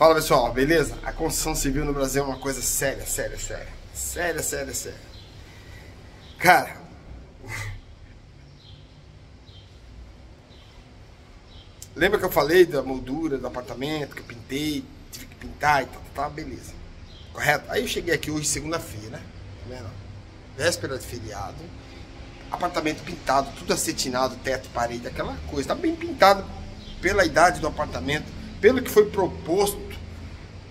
Fala pessoal, beleza? A construção civil no Brasil é uma coisa séria, séria, séria. Séria, séria, séria. Cara. Lembra que eu falei da moldura do apartamento, que eu pintei, tive que pintar e tal, tal, beleza. Correto? Aí eu cheguei aqui hoje, segunda-feira, tá vendo? Véspera de feriado. Apartamento pintado, tudo acetinado, teto, parede, aquela coisa. Tá bem pintado pela idade do apartamento, pelo que foi proposto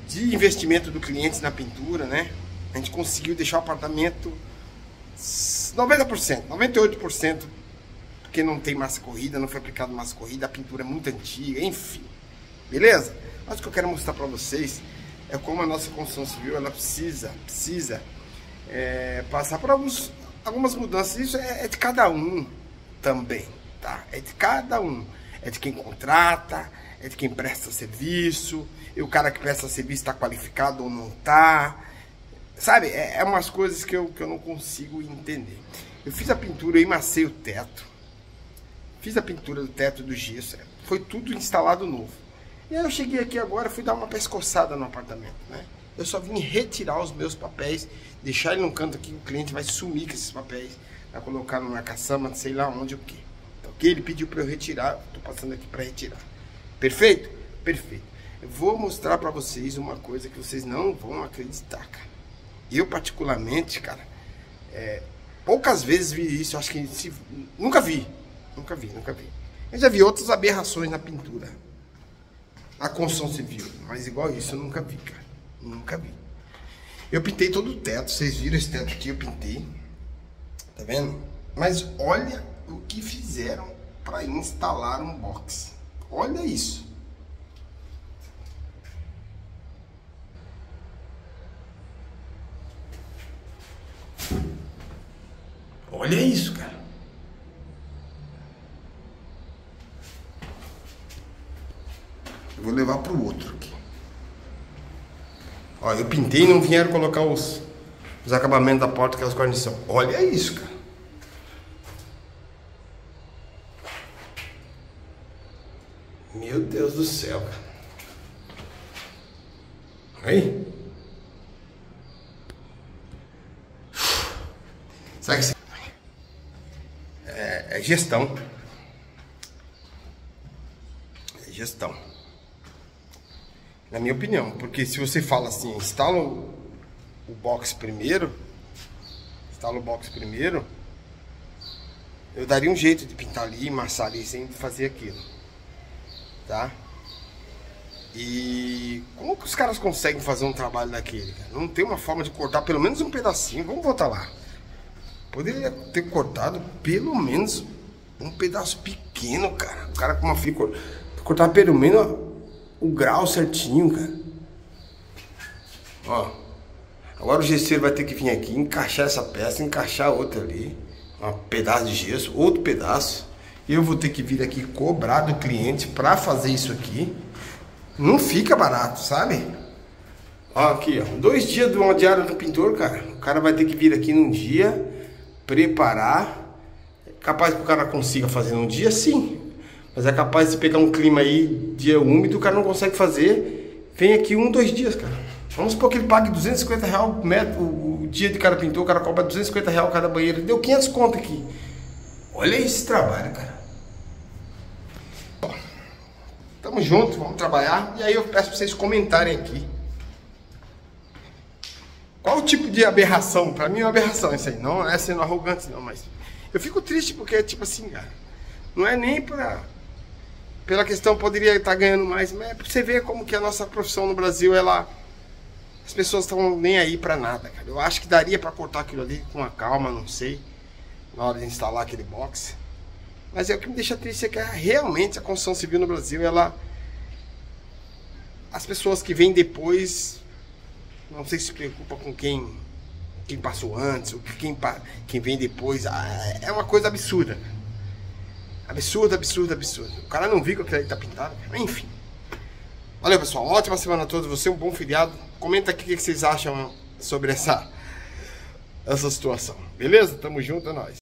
de investimento do cliente na pintura, né? A gente conseguiu deixar o apartamento 90%, 98%, porque não tem massa corrida, não foi aplicado massa corrida, a pintura é muito antiga, enfim. Beleza? Mas o que eu quero mostrar para vocês é como a nossa construção civil ela precisa, precisa é, passar por alguns, algumas mudanças. Isso é, é de cada um também, tá? É de cada um. É de quem contrata, é de quem presta serviço, e o cara que presta serviço está qualificado ou não está. Sabe, é, é umas coisas que eu, que eu não consigo entender. Eu fiz a pintura, eu emacei o teto, fiz a pintura do teto do gesso, foi tudo instalado novo. E aí eu cheguei aqui agora, fui dar uma pescoçada no apartamento, né? Eu só vim retirar os meus papéis, deixar ele num canto aqui, o cliente vai sumir com esses papéis, vai colocar numa caçamba, sei lá onde, o quê. O que ele pediu para eu retirar, estou passando aqui para retirar. Perfeito? Perfeito. Eu vou mostrar para vocês uma coisa que vocês não vão acreditar, cara. Eu, particularmente, cara, é, poucas vezes vi isso. Acho que se, nunca vi. Nunca vi, nunca vi. Eu já vi outras aberrações na pintura. Na construção civil. Mas igual isso eu nunca vi, cara. Nunca vi. Eu pintei todo o teto. Vocês viram esse teto aqui? Eu pintei. Tá vendo? Mas olha o que fizeram para instalar um box. Olha isso. Olha isso, cara. Eu vou levar pro outro aqui. Ó, eu pintei e não vieram colocar os, os acabamentos da porta, que é as guarnição. Olha isso, cara. Meu Deus do céu, cara. Aí. Sabe que é, é gestão. É gestão. Na minha opinião. Porque se você fala assim, instala o, box primeiro, instala o box primeiro, eu daria um jeito de pintar ali, amassar ali sem fazer aquilo. Tá? E como que os caras conseguem fazer um trabalho daquele? Cara? Não tem uma forma de cortar pelo menos um pedacinho. Vamos voltar lá. Poderia ter cortado pelo menos um pedaço pequeno, cara. O cara com uma fita cortar pelo menos o grau certinho, cara. Ó. Agora o gesseiro vai ter que vir aqui, encaixar essa peça, encaixar outra ali. Um pedaço de gesso, outro pedaço. Eu vou ter que vir aqui cobrar do cliente para fazer isso aqui. Não fica barato, sabe? Ó, aqui, ó. Dois dias de uma diária do pintor, cara. O cara vai ter que vir aqui num dia preparar. Capaz que o cara consiga fazer num dia, sim. Mas é capaz de pegar um clima aí, dia úmido, o cara não consegue fazer. Vem aqui um, dois dias, cara. Vamos supor que ele pague 250 reais o, metro, o, dia de cara pintor, o cara cobra 250 reais cada banheiro. Deu 500 conto aqui. Olha esse trabalho, cara. Tamo junto, vamos trabalhar. E aí eu peço pra vocês comentarem aqui. Qual o tipo de aberração? Pra mim é uma aberração isso aí. Não é sendo arrogante, não, mas. Eu fico triste porque, tipo assim. Não é nem pra. Pela questão poderia estar ganhando mais, mas é pra você ver como que a nossa profissão no Brasil, ela. As pessoas estão nem aí pra nada, cara. Eu acho que daria pra cortar aquilo ali com a calma, não sei. Na hora de instalar aquele box. Mas é o que me deixa triste é que realmente a construção civil no Brasil, ela. As pessoas que vêm depois não sei se se preocupa com quem, quem passou antes, ou quem, quem vem depois. É uma coisa absurda. Absurdo, absurdo, absurdo. O cara não viu que aquilo ali tá pintado. Enfim. Valeu, pessoal. Ótima semana a todos. Você um bom feriado. Comenta aqui o que vocês acham sobre essa, essa situação. Beleza? Tamo junto, é nóis.